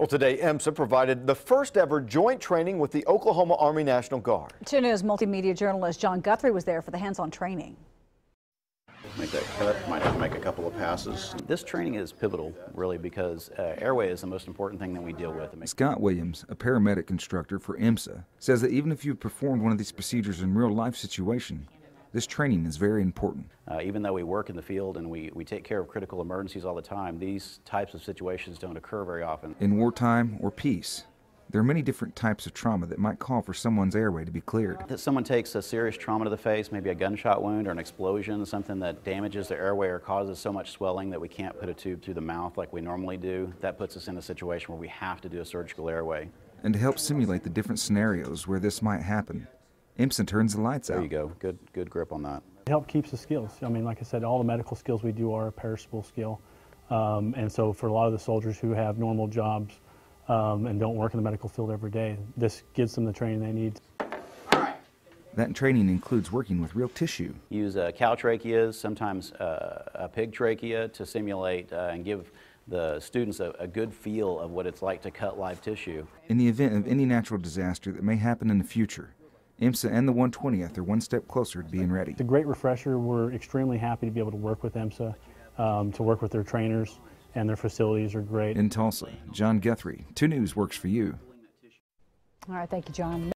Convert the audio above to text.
Well, today, EMSA provided the first ever joint training with the Oklahoma Army National Guard. 2 News multimedia journalist John Guthrie was there for the hands-on training. Make that cut, might have to make a couple of passes. This training is pivotal, really, because uh, airway is the most important thing that we deal with. Scott Williams, a paramedic instructor for EMSA, says that even if you've performed one of these procedures in real life situation, this training is very important. Uh, even though we work in the field and we, we take care of critical emergencies all the time, these types of situations don't occur very often. In wartime or peace, there are many different types of trauma that might call for someone's airway to be cleared. That someone takes a serious trauma to the face, maybe a gunshot wound or an explosion, something that damages the airway or causes so much swelling that we can't put a tube through the mouth like we normally do, that puts us in a situation where we have to do a surgical airway. And to help simulate the different scenarios where this might happen, EMSA turns the lights there out. There you go. Good, good grip on that. It helps keeps the skills. I mean, like I said, all the medical skills we do are a perishable skill. Um, and so for a lot of the soldiers who have normal jobs um, and don't work in the medical field every day, this gives them the training they need. That training includes working with real tissue. Use uh, cow tracheas, sometimes uh, a pig trachea to simulate uh, and give the students a, a, good feel of what it's like to cut live tissue. In the event of any natural disaster that may happen in the future, EMSA and the 120th are one step closer to being ready. It's a great refresher. We're extremely happy to be able to work with EMSA, um, to work with their trainers, and their facilities are great. In Tulsa, John Guthrie, 2 News works for you. All right, thank you, John.